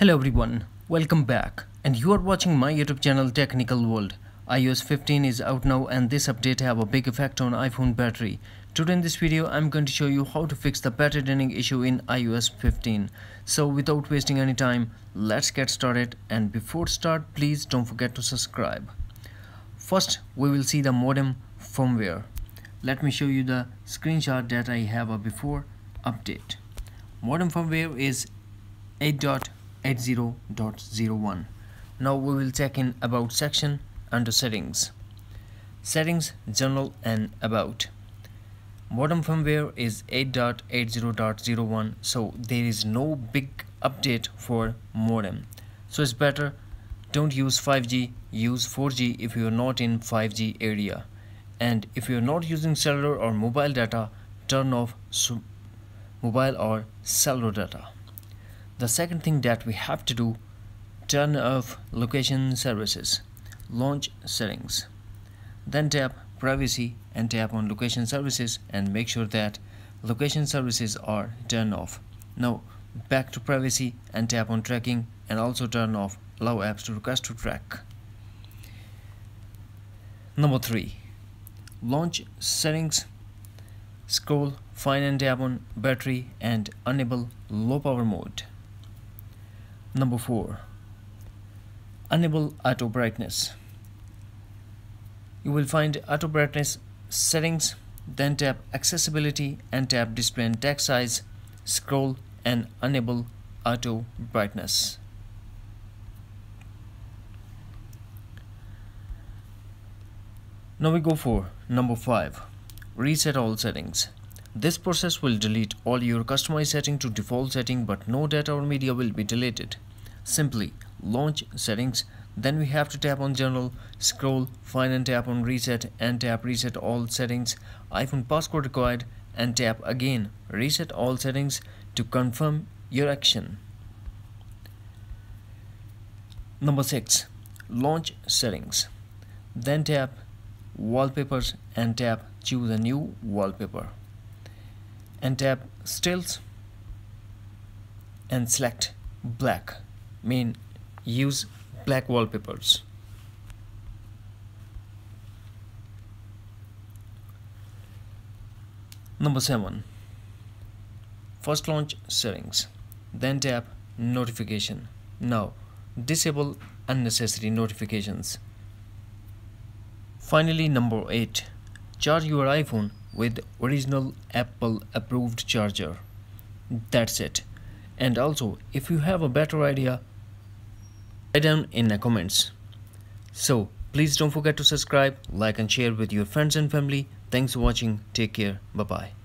Hello everyone, welcome back and you are watching my YouTube channel Technical World. iOS 15 is out now and this update have a big effect on iPhone battery. Today in this video I'm going to show you how to fix the battery draining issue in iOS 15. So without wasting any time, let's get started and before start please don't forget to subscribe. First we will see the modem firmware. Let me show you the screenshot that I have a before update. Modem firmware is 8. 80.01 now we will check in about section under settings. Settings general and about. Modem firmware is 8.80.01 so there is no big update for modem. So it's better don't use 5g use 4g if you are not in 5g area. And if you are not using cellular or mobile data turn off mobile or cellular data the second thing that we have to do turn off location services launch settings then tap privacy and tap on location services and make sure that location services are turned off. Now back to privacy and tap on tracking and also turn off allow apps to request to track. Number three launch settings scroll find and tap on battery and enable low power mode Number 4. Enable auto brightness. You will find auto brightness settings, then tap accessibility and tap display and text size, scroll and enable auto brightness. Now we go for number 5. Reset all settings. This process will delete all your customized setting to default setting but no data or media will be deleted. Simply launch settings then we have to tap on general, scroll, find and tap on reset and tap reset all settings, iPhone passcode required and tap again reset all settings to confirm your action. Number 6. Launch settings. Then tap wallpapers and tap choose a new wallpaper and tap stills and select black mean use black wallpapers. Number 7 first launch settings then tap notification. Now disable unnecessary notifications. Finally number 8 charge your iphone with original Apple approved charger. That's it. And also, if you have a better idea, write down in the comments. So, please don't forget to subscribe, like and share with your friends and family. Thanks for watching. Take care. Bye-bye.